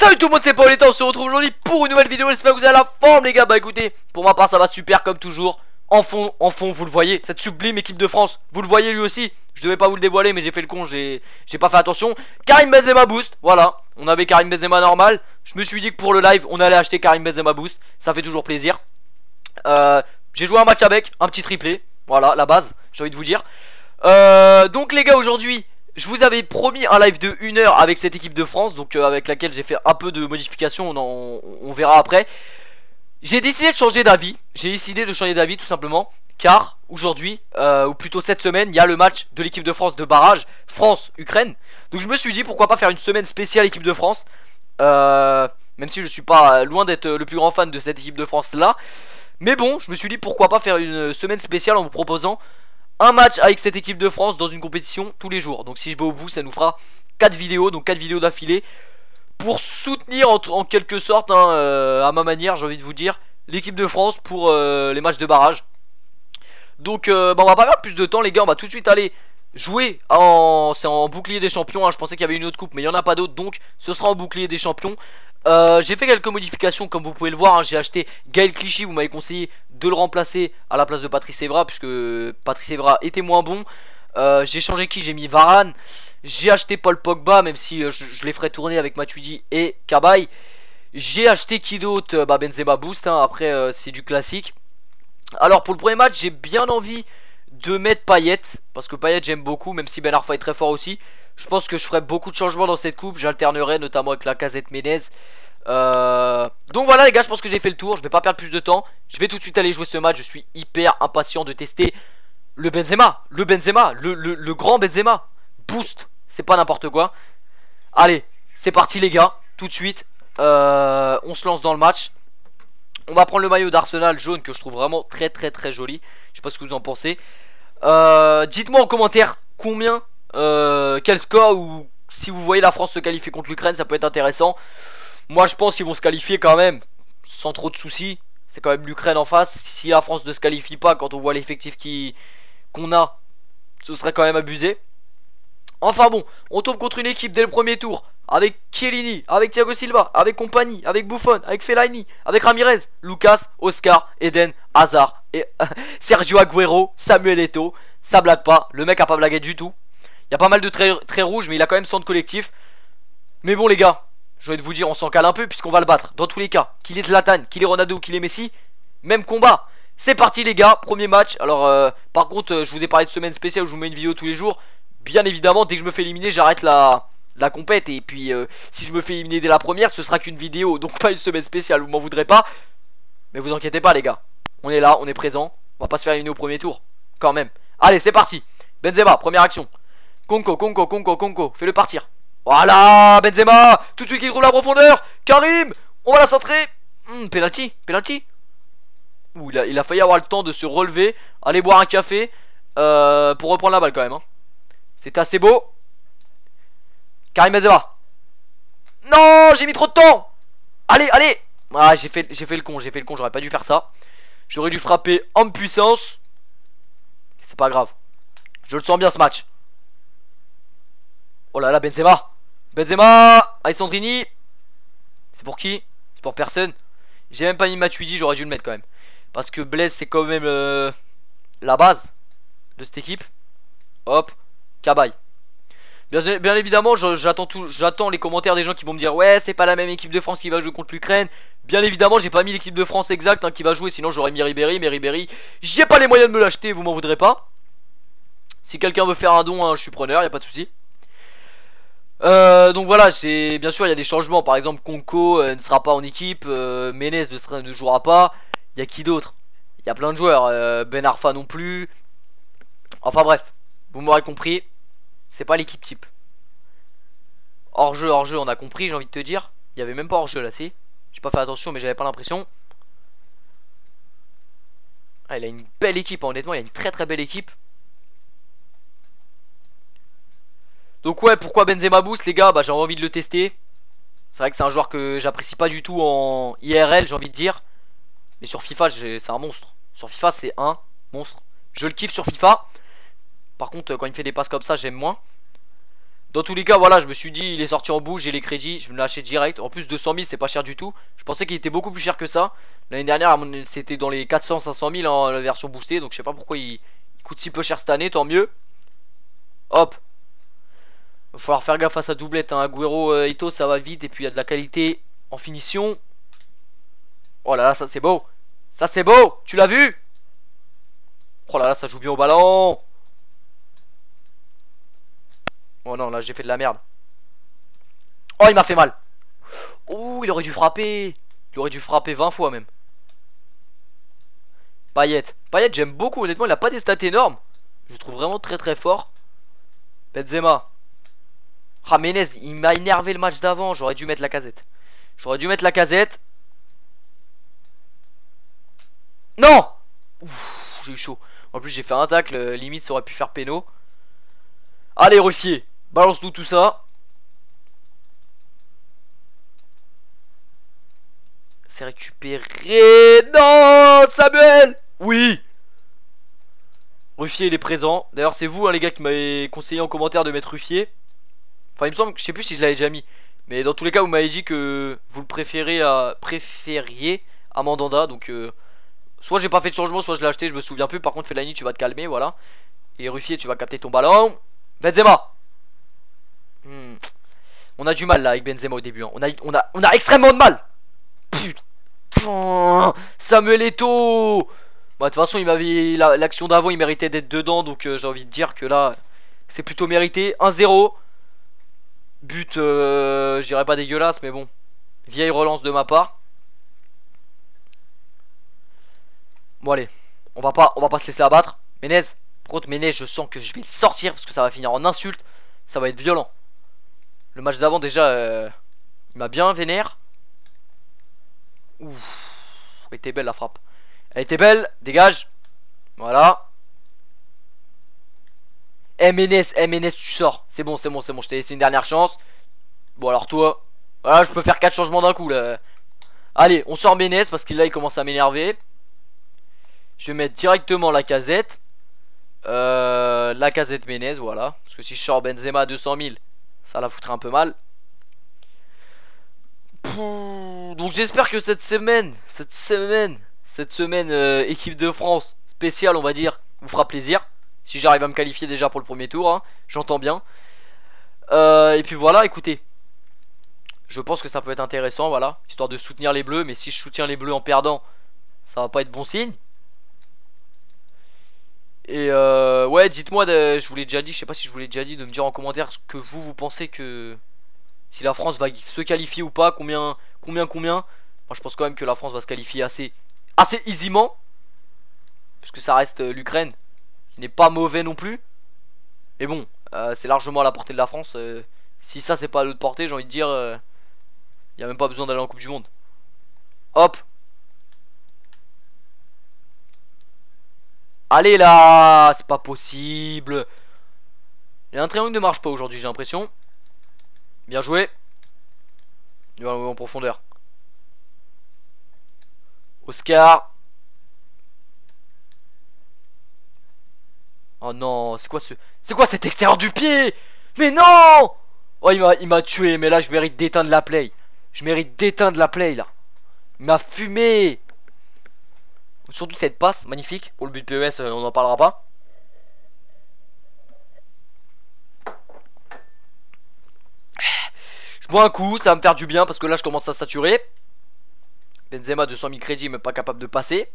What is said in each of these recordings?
Salut tout le monde c'est Paul et on se retrouve aujourd'hui pour une nouvelle vidéo J'espère que vous avez la forme les gars. Bah écoutez pour ma part ça va super comme toujours. En fond, en fond vous le voyez Cette sublime équipe de France Vous le voyez lui aussi. Je devais pas vous le dévoiler mais j'ai fait le con J'ai pas fait attention. Karim Benzema boost Voilà. On avait Karim Benzema normal. Je me suis dit que pour le live on allait acheter Karim Benzema boost. Ça fait toujours plaisir. Euh, J'ai joué un match avec Un petit triplé. Voilà la base J'ai envie de vous dire. Euh, Donc les gars aujourd'hui je vous avais promis un live de 1 heure avec cette équipe de France, donc euh, avec laquelle j'ai fait un peu de modifications, on, verra après. J'ai décidé de changer d'avis, j'ai décidé de changer d'avis tout simplement, car aujourd'hui, euh, ou plutôt cette semaine, il y a le match de l'équipe de France de barrage, France-Ukraine. Donc je me suis dit pourquoi pas faire une semaine spéciale équipe de France, euh, même si je suis pas loin d'être le plus grand fan de cette équipe de France là. Mais bon, je me suis dit pourquoi pas faire une semaine spéciale en vous proposant un match avec cette équipe de France dans une compétition tous les jours. Donc si je vais au bout, ça nous fera 4 vidéos, donc 4 vidéos d'affilée pour soutenir en, quelque sorte, hein, euh, à ma manière, j'ai envie de vous dire, l'équipe de France pour euh, les matchs de barrage. Donc euh, bah, on va pas perdre plus de temps les gars, on va tout de suite aller jouer en, en bouclier des champions. Hein. Je pensais qu'il y avait une autre coupe, mais il n'y en a pas d'autre, donc ce sera en bouclier des champions. Euh, j'ai fait quelques modifications comme vous pouvez le voir hein. J'ai acheté Gaël Clichy Vous m'avez conseillé de le remplacer à la place de Patrice Evra Puisque Patrice Evra était moins bon. Euh, J'ai changé qui? J'ai mis Varane. J'ai acheté Paul Pogba Même si euh, je, les ferai tourner avec Matuidi et Cabaye J'ai acheté qui d'autre? Bah, Benzema Boost hein. Après c'est du classique. Alors pour le premier match j'ai bien envie de mettre Payet Parce que Payet j'aime beaucoup Même si Ben Arfa est très fort aussi je pense que je ferai beaucoup de changements dans cette coupe. J'alternerai notamment avec la casette Menez. Euh, donc voilà les gars, je pense que j'ai fait le tour. Je vais pas perdre plus de temps. Je vais tout de suite aller jouer ce match. Je suis hyper impatient de tester le Benzema. Le Benzema. Le, grand Benzema. Boost. C'est pas n'importe quoi. Allez, c'est parti les gars. Tout de suite. Euh, on se lance dans le match. On va prendre le maillot d'Arsenal jaune que je trouve vraiment très très très joli. Je sais pas ce que vous en pensez. Euh, dites-moi en commentaire combien euh, quel score ou si vous voyez la France se qualifier contre l'Ukraine, ça peut être intéressant. Moi, je pense qu'ils vont se qualifier quand même, sans trop de soucis. C'est quand même l'Ukraine en face. Si la France ne se qualifie pas, quand on voit l'effectif qu'on a, ce serait quand même abusé. Enfin bon, on tombe contre une équipe dès le premier tour. Avec Chiellini, avec Thiago Silva, avec Compagnie, avec Buffon, avec Fellaini, avec Ramirez, Lucas, Oscar, Eden, Hazard et Sergio Aguero, Samuel Eto'o. Ça blague pas, le mec a pas blagué du tout. Il y a pas mal de traits, rouges, mais il a quand même son de collectif. Mais bon, les gars, je vais vous dire, on s'en cale un peu puisqu'on va le battre. Dans tous les cas, qu'il est Zlatan, qu'il est Ronaldo, qu'il est Messi, même combat. C'est parti, les gars. Premier match. Alors, euh, par contre, euh, je vous ai parlé de semaine spéciale où je vous mets une vidéo tous les jours. Bien évidemment, dès que je me fais éliminer, j'arrête la, la compète. Et puis, euh, si je me fais éliminer dès la première, ce sera qu'une vidéo. Donc, pas une semaine spéciale. Vous m'en voudrez pas. Mais vous inquiétez pas, les gars. On est là, on est présent. On va pas se faire éliminer au premier tour. Quand même. Allez, c'est parti. Benzema, première action. Conco, Conco, Conco, Conco. Fais-le partir. Voilà, Benzema. Tout de suite qui trouve la profondeur. Karim. On va la centrer. Hum, penalty, penalty. Ouh, il a, il a failli avoir le temps de se relever. Aller boire un café. Euh, pour reprendre la balle quand même. Hein. C'est assez beau. Karim Benzema. Non, j'ai mis trop de temps. Allez, allez. Ah, j'ai fait, j'ai fait le con, j'ai fait le con. J'aurais pas dû faire ça. J'aurais dû frapper en puissance. C'est pas grave. Je le sens bien ce match. Oh là là, Benzema Benzema Alessandrini C'est pour qui? C'est pour personne. J'ai même pas mis Matuidi, j'aurais dû le mettre quand même. Parce que Blaise, c'est quand même euh, la base de cette équipe. Hop, Cabaye. Bien, bien, évidemment, j'attends les commentaires des gens qui vont me dire Ouais, c'est pas la même équipe de France qui va jouer contre l'Ukraine. Bien évidemment, j'ai pas mis l'équipe de France exacte hein, qui va jouer, sinon j'aurais mis Ribéry. Mais Ribéry, j'ai pas les moyens de me l'acheter, vous m'en voudrez pas. Si quelqu'un veut faire un don, hein, je suis preneur, y a pas de souci. Euh, donc voilà, c'est bien sûr il y a des changements. Par exemple, Conco euh, ne sera pas en équipe, euh, Menez ne, sera, ne jouera pas. Y a qui d'autre? Il y a plein de joueurs. Euh, ben Arfa non plus. Enfin bref, vous m'aurez compris. C'est pas l'équipe type. Hors jeu, hors jeu, on a compris. J'ai envie de te dire. Il y avait même pas hors jeu là, si. J'ai pas fait attention, mais j'avais pas l'impression. Ah, il a une belle équipe, hein, honnêtement. Il a une très très belle équipe. Donc ouais, pourquoi Benzema boost les gars? Bah j'ai envie de le tester. C'est vrai que c'est un joueur que j'apprécie pas du tout en IRL, j'ai envie de dire. Mais sur FIFA, c'est un monstre. Sur FIFA, c'est un monstre. Je le kiffe sur FIFA. Par contre, quand il fait des passes comme ça, j'aime moins. Dans tous les cas, voilà, je me suis dit, il est sorti en bouge, j'ai les crédits, je vais me lâcher direct. En plus, 200 000, c'est pas cher du tout. Je pensais qu'il était beaucoup plus cher que ça. L'année dernière, c'était dans les 400-500 000 en la version boostée. Donc, je sais pas pourquoi il, coûte si peu cher cette année, tant mieux. Hop. Va falloir faire gaffe à sa doublette. Hein. Agüero, euh, Ito, ça va vite. Et puis, il y a de la qualité en finition. Oh là là, ça c'est beau. Ça c'est beau. Tu l'as vu? Oh là là, ça joue bien au ballon. Oh non, là j'ai fait de la merde. Oh, il m'a fait mal. Oh, il aurait dû frapper. Il aurait dû frapper 20 fois même. Payet. Payet, j'aime beaucoup. Honnêtement, il a pas des stats énormes. Je le trouve vraiment très très fort. Benzema. Ah, il m'a énervé le match d'avant. J'aurais dû mettre la casette. J'aurais dû mettre la casette. Non J'ai eu chaud. En plus, j'ai fait un tacle. Euh, limite, ça aurait pu faire péno. Allez, Ruffier. Balance-nous tout ça. C'est récupéré. Non, Samuel. Oui. Ruffier, il est présent. D'ailleurs, c'est vous, hein, les gars, qui m'avez conseillé en commentaire de mettre Ruffier. Enfin, il me semble que je sais plus si je l'avais déjà mis. Mais dans tous les cas, vous m'avez dit que vous le préférez à, préfériez à Mandanda. Donc, euh, soit j'ai pas fait de changement, soit je l'ai acheté, je me souviens plus. Par contre, Fellaini, tu vas te calmer, voilà. Et Ruffier, tu vas capter ton ballon. Benzema hmm. On a du mal là avec Benzema au début. Hein. On, a, extrêmement de mal. Putain Samuel Eto'o Bah de toute façon il m'avait l'action d'avant il méritait d'être dedans donc euh, j'ai envie de dire que là c'est plutôt mérité 1-0 But euh, je dirais pas dégueulasse mais bon Vieille relance de ma part Bon allez On va pas on va pas se laisser abattre Menez contre, Ménez, je sens que je vais le sortir parce que ça va finir en insulte. Ça va être violent. Le match d'avant, déjà, euh, il m'a bien vénère. Ouh. Elle était belle la frappe. Elle était belle, dégage. Voilà. Eh Ménez, tu sors. C'est bon, c'est bon, c'est bon. Je t'ai laissé une dernière chance. Bon, alors toi. Voilà, je peux faire 4 changements d'un coup là. Allez, on sort Ménez parce qu'il là il commence à m'énerver. Je vais mettre directement la casette. Euh, la casette Ménez, voilà. Parce que si je sors Benzema à 200 000, ça la foutrait un peu mal. donc j'espère que cette semaine, cette semaine, cette semaine euh, équipe de France spéciale, on va dire, vous fera plaisir. Si j'arrive à me qualifier déjà pour le premier tour, hein, j'entends bien. Euh, et puis voilà, écoutez. Je pense que ça peut être intéressant, voilà. Histoire de soutenir les bleus. Mais si je soutiens les bleus en perdant, ça va pas être bon signe. Et euh, ouais, dites-moi, je vous l'ai déjà dit, je sais pas si je vous l'ai déjà dit, de me dire en commentaire ce que vous, vous pensez que... Si la France va se qualifier ou pas, combien, combien, combien. Moi, je pense quand même que la France va se qualifier assez, assez aisément. Puisque ça reste euh, l'Ukraine, qui n'est pas mauvais non plus. Mais bon, euh, c'est largement à la portée de la France. Euh, si ça, c'est pas à l'autre portée, j'ai envie de dire... Il n'y a même pas besoin d'aller en Coupe du Monde. Hop Allez là C'est pas possible. Il y a un triangle ne marche pas aujourd'hui j'ai l'impression. Bien joué. Il va en profondeur. Oscar. Oh non C'est quoi ce C'est quoi cet extérieur du pied? Mais non! Oh il m'a tué mais là je mérite d'éteindre la play. Je mérite d'éteindre la play là. Il m'a fumé Surtout cette passe, magnifique. Pour le but PES, euh, on n'en parlera pas. Je bois un coup, ça va me faire du bien parce que là je commence à saturer. Benzema 200 000 crédits mais pas capable de passer.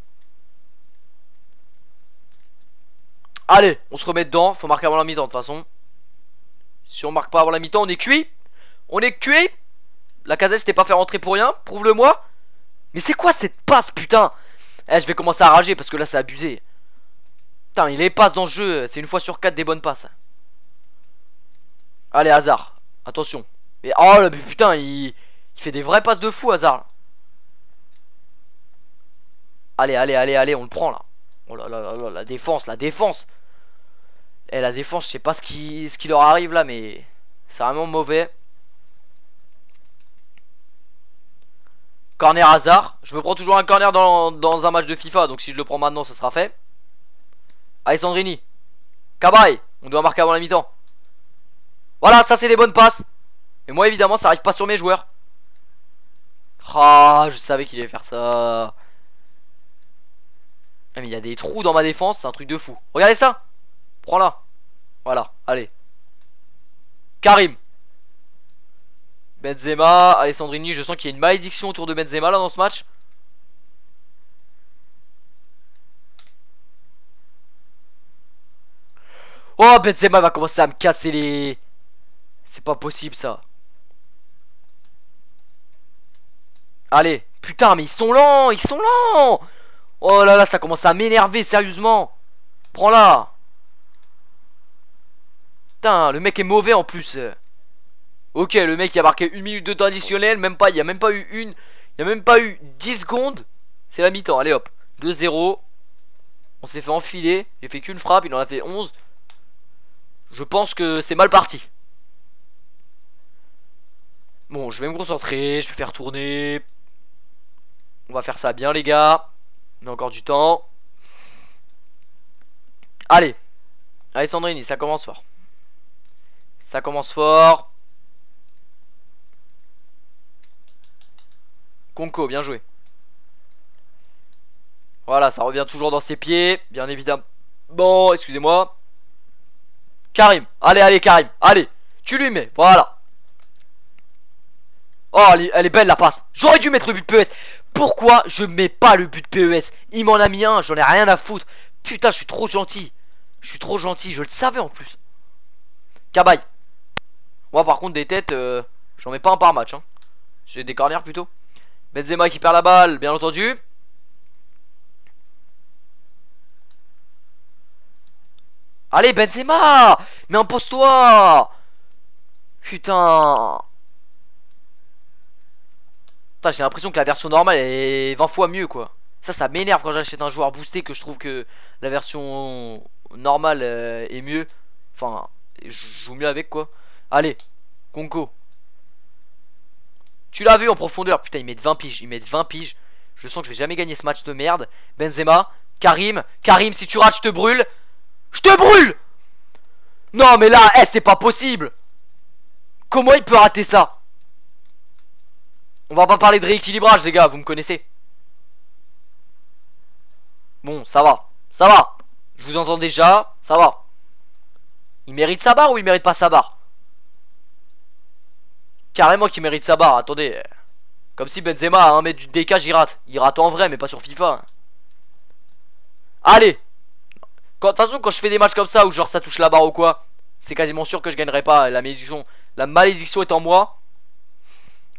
Allez, on se remet dedans. Faut marquer avant la mi-temps de toute façon. Si on marque pas avant la mi-temps, on est cuit. On est cuit. La casette c'était pas fait rentrer pour rien. Prouve-le moi. Mais c'est quoi cette passe putain? Eh, je vais commencer à rager parce que là, c'est abusé. Putain, il les passes dans le jeu. C'est une fois sur quatre des bonnes passes. Allez, hasard. Attention. Mais oh là, putain, il... fait des vraies passes de fou, hasard. Allez, allez, allez, allez, on le prend là. Oh là là là là, la défense, la défense. Eh, la défense, je sais pas ce qui leur arrive là, mais c'est vraiment mauvais. Corner hasard. Je me prends toujours un corner dans, un match de FIFA. Donc si je le prends maintenant, ce sera fait. Alessandrini. Cabaye. On doit marquer avant la mi-temps. Voilà, ça c'est des bonnes passes. Mais moi évidemment ça arrive pas sur mes joueurs. Ah, je savais qu'il allait faire ça. Ah, mais il y a des trous dans ma défense, c'est un truc de fou. Regardez ça. Prends-la. Voilà, allez. Karim. Benzema, Alessandrini, je sens qu'il y a une malédiction autour de Benzema là dans ce match. Oh, Benzema va commencer à me casser les... C'est pas possible ça. Allez, putain, mais ils sont lents, ils sont lents Oh là là, ça commence à m'énerver, sérieusement. Prends-la. Putain, le mec est mauvais en plus. Ok, le mec il a marqué une minute de temps additionnel, même pas, il y a même pas eu une, il y a même pas eu 10 secondes. C'est la mi-temps, allez hop, 2-0. On s'est fait enfiler, j'ai fait qu'une frappe, il en a fait 11. Je pense que c'est mal parti. Bon, je vais me concentrer, je vais faire tourner. On va faire ça bien les gars. On a encore du temps. Allez. Allez Sandrini, ça commence fort. Ça commence fort. Conco, bien joué. Voilà, ça revient toujours dans ses pieds, bien évidemment. Bon, excusez-moi. Karim, allez, allez, Karim, allez. Tu lui mets, voilà. Oh, elle est, belle la passe. J'aurais dû mettre le but PES. Pourquoi je mets pas le but PES Il m'en a mis un, j'en ai rien à foutre. Putain, je suis trop gentil. Je suis trop gentil, je le savais en plus. Cabaye. Moi, par contre, des têtes, euh, j'en mets pas un par match. Hein. J'ai des corners plutôt. Benzema qui perd la balle, bien entendu. Allez, Benzema Mais impose-toi Putain j'ai l'impression que la version normale est 20 fois mieux, quoi. Ça, ça m'énerve quand j'achète un joueur boosté que je trouve que la version normale euh, est mieux. Enfin, je joue mieux avec, quoi. Allez, Conco. Tu l'as vu en profondeur. Putain, ils mettent 20 piges. Ils mettent 20 piges. Je sens que je vais jamais gagner ce match de merde. Benzema, Karim. Karim, si tu rates, je te brûle. Je te brûle Non, mais là, eh, c'est pas possible. Comment il peut rater ça? On va pas parler de rééquilibrage, les gars. Vous me connaissez. Bon, ça va. Ça va. Je vous entends déjà. Ça va. Il mérite sa barre ou il mérite pas sa barre Carrément qu'il mérite sa barre, attendez. Comme si Benzema a un mètre du décage, il rate. Il rate en vrai, mais pas sur FIFA. Allez De toute façon, quand je fais des matchs comme ça, où genre ça touche la barre ou quoi, c'est quasiment sûr que je gagnerai pas. La malédiction, la malédiction est en moi.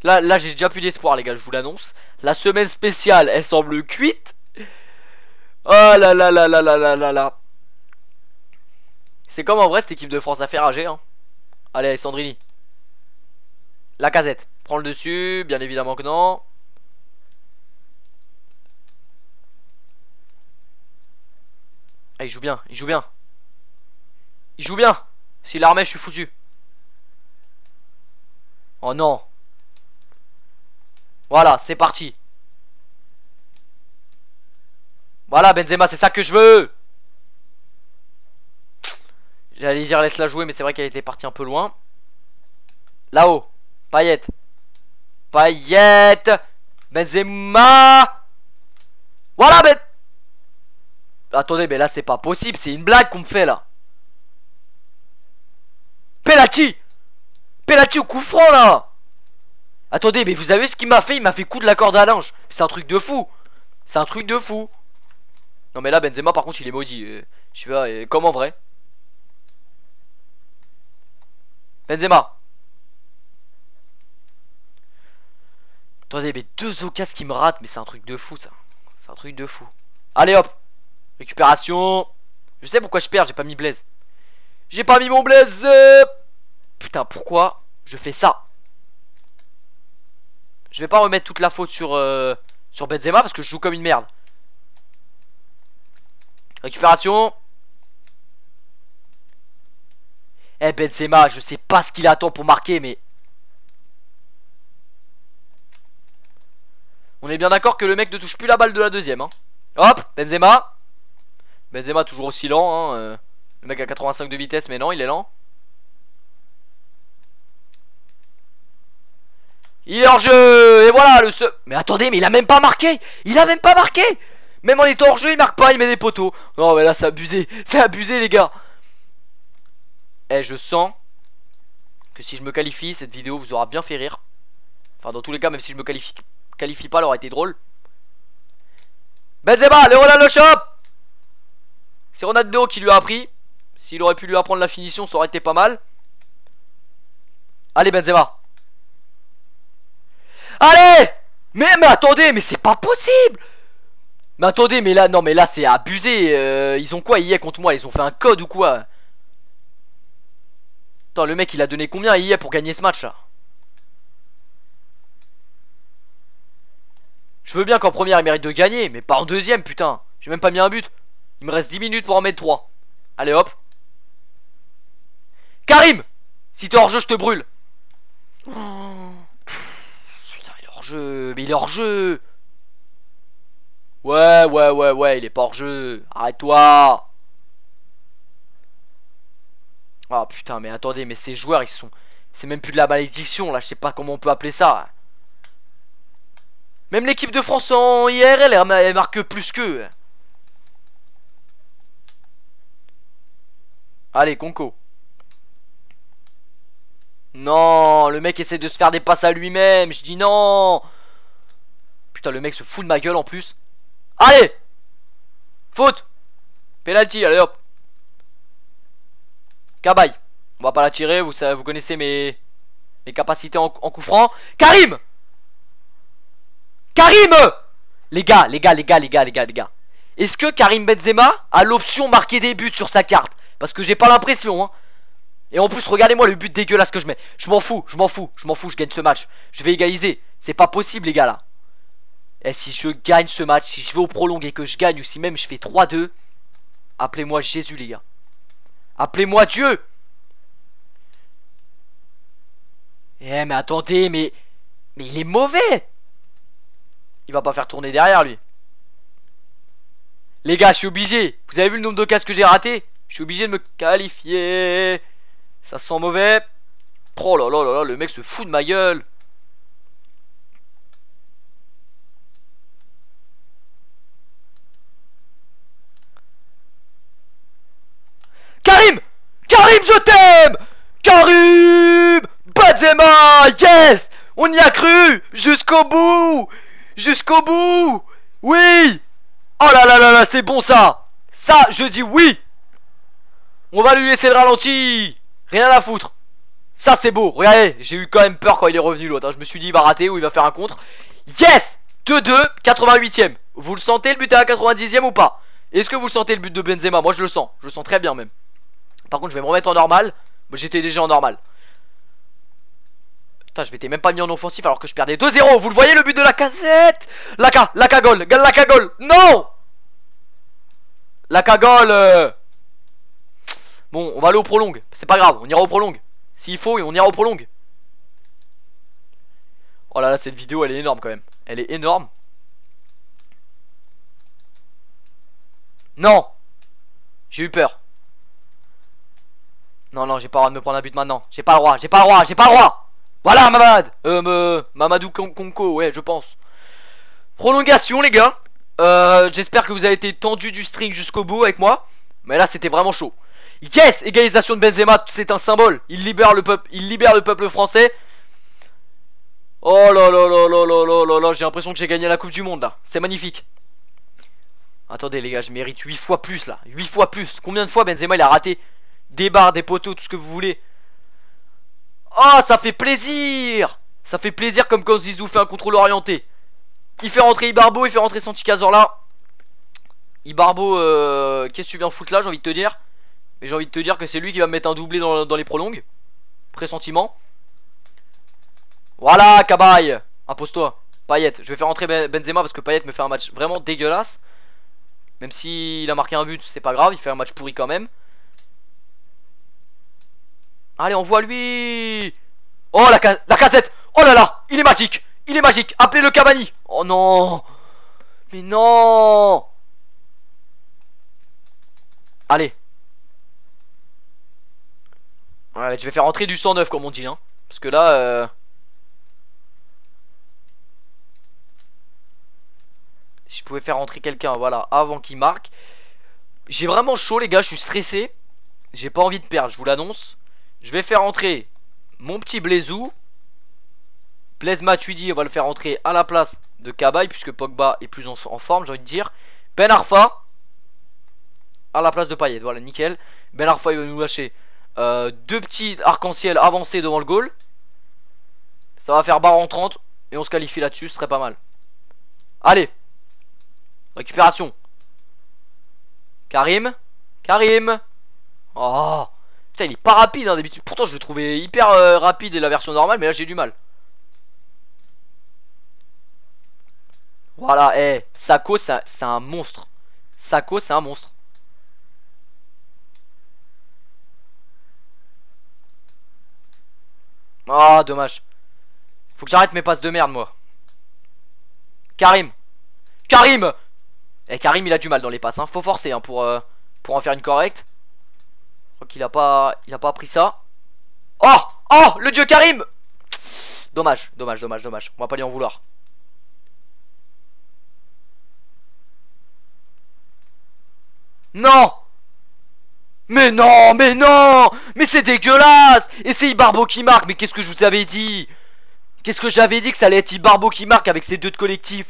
Là, là j'ai déjà plus d'espoir, les gars, je vous l'annonce. La semaine spéciale, elle semble cuite. Oh là là là là là là là là. C'est comme en vrai cette équipe de France à faire rager. Hein. Allez, Sandrini. La casette. Prends le dessus, bien évidemment que non. Ah, il joue bien, il joue bien. Il joue bien. S'il l'armée, je suis foutu. Oh non. Voilà, c'est parti. Voilà, Benzema, c'est ça que je veux. J'allais dire laisse-la jouer, mais c'est vrai qu'elle était partie un peu loin. Là-haut. Payette. Payette. Benzema. Voilà, Ben. Attendez, mais là, c'est pas possible. C'est une blague qu'on me fait, là. Pelati. Pelati au coup franc, là. Attendez, mais vous avez ce qu'il m'a fait? Il m'a fait coup de la corde à linge. C'est un truc de fou. C'est un truc de fou. Non, mais là, Benzema, par contre, il est maudit. Euh, je sais pas, euh, comme en vrai. Benzema. Attendez, mais deux occasions qui me ratent, mais c'est un truc de fou ça. C'est un truc de fou. Allez hop Récupération Je sais pourquoi je perds, j'ai pas mis Blaise. J'ai pas mis mon Blaise Putain, pourquoi je fais ça? Je vais pas remettre toute la faute sur, euh, sur Benzema parce que je joue comme une merde. Récupération Eh Benzema, je sais pas ce qu'il attend pour marquer, mais On est bien d'accord que le mec ne touche plus la balle de la deuxième. Hein. Hop, Benzema. Benzema toujours aussi lent. Hein. Euh. Le mec a 85 de vitesse, mais non, il est lent. Il est hors jeu Et voilà le seul... Mais attendez, mais il a même pas marqué Il a même pas marqué Même en étant hors jeu, il marque pas, il met des poteaux. Non mais là c'est abusé, c'est abusé les gars. Eh, je sens que si je me qualifie, cette vidéo vous aura bien fait rire. Enfin dans tous les cas, même si je me qualifie, qualifie pas, elle aurait été drôle. Benzema, le Ronaldo Shop C'est Ronaldo qui lui a appris. S'il aurait pu lui apprendre la finition, ça aurait été pas mal. Allez Benzema. Allez! Mais, mais attendez, mais c'est pas possible! Mais attendez, mais là, non mais là c'est abusé. Euh, Ils ont quoi hier contre moi? Ils ont fait un code ou quoi? Attends, le mec il a donné combien hier pour gagner ce match là? Je veux bien qu'en première il mérite de gagner, mais pas en deuxième putain J'ai même pas mis un but Il me reste 10 minutes pour en mettre 3 Allez hop Karim Si t'es hors jeu je te brûle jeu. Mais il est hors jeu. Ouais, ouais, ouais, ouais, il est pas hors jeu. Arrête-toi. Ah putain, mais attendez, mais ces joueurs, ils sont... C'est même plus de la malédiction, là, je sais pas comment on peut appeler ça. Même l'équipe de France en IRL, elle marque plus qu'eux. Allez, Conco. Non, le mec essaie de se faire des passes à lui-même. Je dis non. Putain, le mec se fout de ma gueule en plus. Allez Faute Penalty, allez hop Cabaye. On va pas la tirer, vous, savez, vous connaissez mes, capacités en, en coup franc. Karim Karim Les gars, les gars, les gars, les gars, les gars, les gars. Est-ce que Karim Benzema a l'option marquer des buts sur sa carte? Parce que j'ai pas l'impression, hein. Et en plus, regardez-moi le but dégueulasse que je mets. Je m'en fous, je m'en fous, je m'en fous, je gagne ce match. Je vais égaliser. C'est pas possible, les gars, là. Et si je gagne ce match, si je vais au prolong et que je gagne, ou si même je fais 3-2, appelez-moi Jésus, les gars. Appelez-moi Dieu. Eh, mais attendez, mais... Mais il est mauvais Il va pas faire tourner derrière, lui. Les gars, je suis obligé. Vous avez vu le nombre de cases que j'ai raté? Je suis obligé de me qualifier. Ça sent mauvais. Oh là là là là, le mec se fout de ma gueule. Karim Karim, je t'aime Karim Benzema Yes On y a cru Jusqu'au bout Jusqu'au bout Oui Oh là là là là, c'est bon ça Ça, je dis oui On va lui laisser le ralenti Rien à foutre. Ça c'est beau. Regardez, j'ai eu quand même peur quand il est revenu l'autre. Hein. Je me suis dit il va rater ou il va faire un contre. Yes 2-2, 88ème. Vous le sentez le but à la 90ème ou pas? Est-ce que vous le sentez le but de Benzema? Moi je le sens. Je le sens très bien même. Par contre je vais me remettre en normal. J'étais déjà en normal. Putain, je m'étais même pas mis en offensif alors que je perdais 2-0. Vous le voyez le but de la casette La K, la cagole, la cagole. Non La cagole euh. Bon, on va aller au prolong. C'est pas grave, on ira au prolong. S'il faut, on ira au prolong. Oh là là, cette vidéo, elle est énorme quand même. Elle est énorme. Non J'ai eu peur. Non, non, j'ai pas le droit de me prendre un but maintenant. J'ai pas le droit, j'ai pas le droit, j'ai pas le droit Voilà, Mamad Euh. Mamadou Konko, ouais, je pense. Prolongation, les gars. Euh, J'espère que vous avez été tendu du string jusqu'au bout avec moi. Mais là, c'était vraiment chaud. Yes Égalisation de Benzema, c'est un symbole. Il libère le peuple, il libère le peuple français. Oh là là là là là là là là, j'ai l'impression que j'ai gagné la Coupe du Monde là. C'est magnifique. Attendez les gars, je mérite 8 fois plus là. 8 fois plus. Combien de fois Benzema il a raté Des barres, des poteaux, tout ce que vous voulez. Oh, ça fait plaisir Ça fait plaisir comme quand Zizou fait un contrôle orienté. Il fait rentrer Ibarbo, il fait rentrer Santi là. Ibarbo, euh, qu'est-ce que tu viens foutre là, j'ai envie de te dire? Mais j'ai envie de te dire que c'est lui qui va me mettre un doublé dans, les prolongues. Pressentiment. Voilà, Cabaye Impose-toi. Payet. Je vais faire entrer ben-, Benzema parce que Payet me fait un match vraiment dégueulasse. Même s'il a marqué un but, c'est pas grave. Il fait un match pourri quand même. Allez, on voit lui Oh, la, ca la cassette Oh là là Il est magique Il est magique Appelez le Cavani Oh non Mais non Allez Ouais, je vais faire entrer du 109 comme on dit, hein. Parce que là... Euh, si je pouvais faire entrer quelqu'un, voilà, avant qu'il marque. J'ai vraiment chaud, les gars, je suis stressé. J'ai pas envie de perdre, je vous l'annonce. Je vais faire entrer mon petit Blaisou. Blaise Matuidi, on va le faire entrer à la place de Cabaye, puisque Pogba est plus en, forme, j'ai envie de dire. Ben Arfa, à la place de Payet, voilà, nickel. Ben Arfa, il va nous lâcher euh, deux petits arc-en-ciel avancés devant le goal. Ça va faire barre en 30, et on se qualifie là-dessus, ce serait pas mal. Allez, récupération. Karim, Karim. Oh, putain, il est pas rapide hein, d'habitude. Pourtant, je le trouvais hyper euh, rapide et la version normale, mais là, j'ai du mal. Voilà, eh, Sako, c'est un monstre. Sako, c'est un monstre. Ah, dommage. Faut que j'arrête mes passes de merde, moi. Karim. Karim Eh, Karim, il a du mal dans les passes, hein. Faut forcer, hein, euh, pour en faire une correcte. Crois qu'il a pas, il a pas appris ça. Oh! Oh! Le dieu Karim! Dommage, dommage, dommage, dommage. On va pas lui en vouloir. Non! Mais non, mais non! Mais c'est dégueulasse! Et c'est Ibarbo qui marque, mais qu'est-ce que je vous avais dit? Qu'est-ce que j'avais dit que ça allait être Ibarbo qui marque avec ces deux de collectif?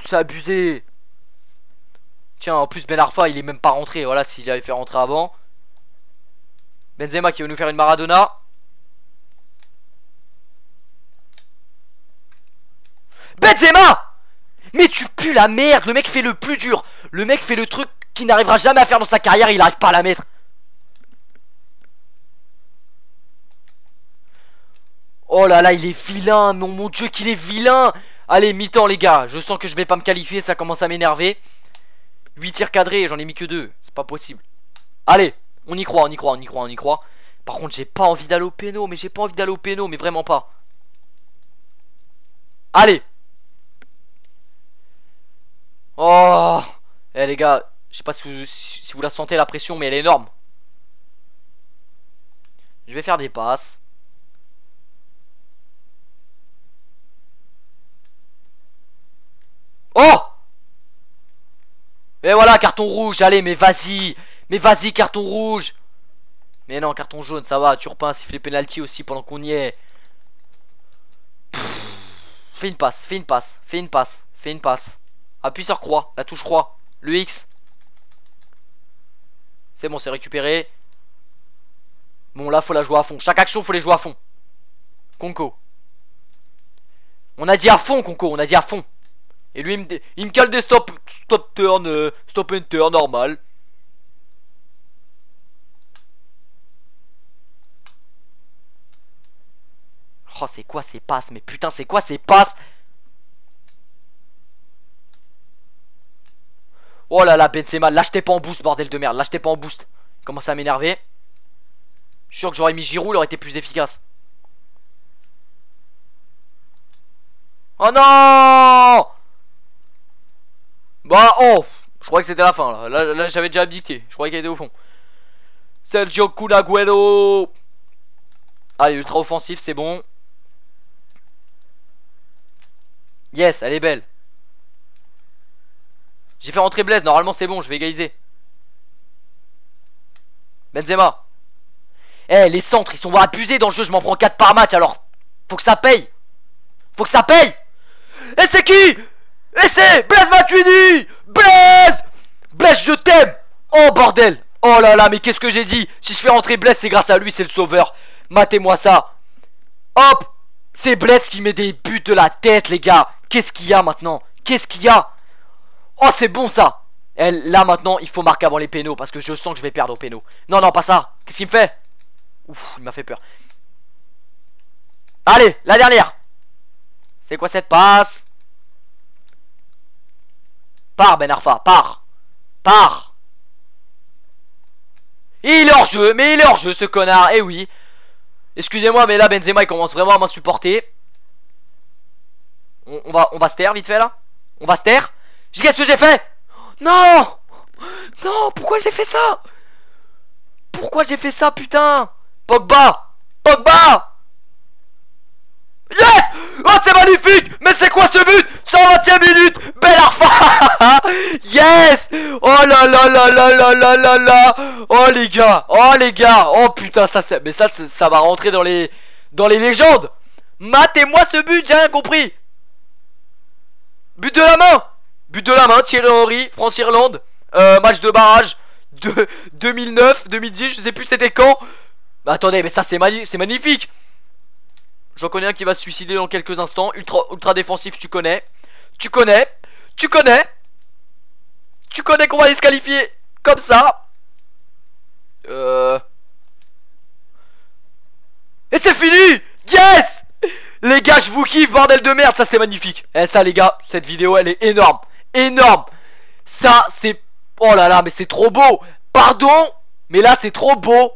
C'est abusé Tiens, en plus Ben Arfa, il est même pas rentré, voilà, s'il avait fait rentrer avant. Benzema qui va nous faire une Maradona. Benzema! Mais tu pues la merde! Le mec fait le plus dur. Le mec fait le truc qu'il n'arrivera jamais à faire dans sa carrière il arrive pas à la mettre. Oh là là il est vilain Mon, mon dieu qu'il est vilain. Allez mi-temps les gars. Je sens que je vais pas me qualifier Ça commence à m'énerver 8 tirs cadrés J'en ai mis que 2 C'est pas possible. Allez On y croit On y croit On y croit On y croit. Par contre j'ai pas envie d'aller au péno Mais j'ai pas envie d'aller au péno Mais vraiment pas. Allez. Oh. Eh les gars, je sais pas vous, si vous la sentez la pression, mais elle est énorme. Je vais faire des passes. Oh Et voilà, carton rouge, allez, mais vas-y Mais vas-y, carton rouge Mais non, carton jaune, ça va, Turpin, il fait les pénalty aussi pendant qu'on y est. fais une passe, fais une passe, fais une passe, fais une passe. Appuie sur croix, la touche croix, le X. C'est bon, c'est récupéré. Bon, là, faut la jouer à fond. Chaque action, faut les jouer à fond. Conco. On a dit à fond, Conco, on a dit à fond. Et lui, il me, cale des stop, stop turn, euh, stop and turn, normal. Oh, c'est quoi ces passes Mais putain, c'est quoi ces passes? Oh là là, Benzema, lâchetez pas en boost, bordel de merde. Lâchetez pas en boost. Il commence à m'énerver. Je suis sûr que j'aurais mis Giroud, il aurait été plus efficace. Oh non Bah, oh Je croyais que c'était la fin, là. J'avais déjà abdiqué. Je croyais qu'elle était au fond. Sergio Culaguero Allez, ultra offensif, c'est bon. Yes, elle est belle. J'ai fait rentrer Blaise, normalement c'est bon, je vais égaliser. Benzema. Eh, les centres, ils sont abusés dans le jeu, je m'en prends 4 par match, alors faut que ça paye. Faut que ça paye. Et c'est qui? Et c'est Blaise Matuidi Blaise Blaise, je t'aime Oh bordel Oh là là, mais qu'est-ce que j'ai dit? Si je fais rentrer Blaise, c'est grâce à lui, c'est le sauveur. Matez-moi ça. Hop C'est Blaise qui met des buts de la tête, les gars. Qu'est-ce qu'il y a maintenant? Qu'est-ce qu'il y a? Oh, c'est bon ça Elle, Là maintenant, il faut marquer avant les pénaux parce que je sens que je vais perdre au pénaux. Non, non, pas ça. Qu'est-ce qu'il me fait? Ouf, il m'a fait peur. Allez, la dernière. C'est quoi cette passe? Pars, Ben Arfa, pars. Pars. Il est hors jeu, mais il est hors jeu ce connard. Eh oui. Excusez-moi, mais là Benzema il commence vraiment à m'insupporter. On, on, va, on va se taire vite fait là. On va se taire. Qu'est-ce que j'ai fait? Non Non, pourquoi j'ai fait ça? Pourquoi j'ai fait ça, putain? Pogba Pogba Yes Oh, c'est magnifique Mais c'est quoi ce but? 120ème minute Bel Arfa. Yes. Oh là là là là là là là là. Oh les gars Oh les gars. Oh putain ça c'est... Mais ça ça va rentrer dans les... Dans les légendes. Matez-moi ce but, j'ai rien compris. But de la main. But de la main, Thierry Henry, France-Irlande. Euh, match de barrage 2009, 2010, je sais plus c'était quand. Attendez, mais ça c'est magnifique. J'en connais un qui va se suicider dans quelques instants. Ultra, ultra défensif, tu connais. Tu connais Tu connais tu connais qu'on va les qualifier comme ça. Euh... Et c'est fini Yes Les gars, je vous kiffe, bordel de merde, ça c'est magnifique. Eh ça les gars, cette vidéo elle est énorme. Énorme Ça c'est... Oh là là, mais c'est trop beau Pardon Mais là c'est trop beau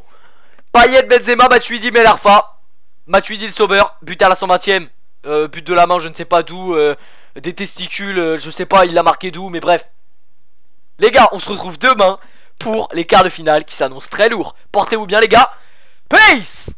Payet, Benzema, Matuidi, Melarfa. Matuidi le sauveur, but à la 120ème. Euh, but de la main, je ne sais pas d'où. euh, des testicules, euh, je sais pas, il l'a marqué d'où, mais bref. Les gars, on se retrouve demain pour les quarts de finale qui s'annoncent très lourds. Portez-vous bien les gars. Peace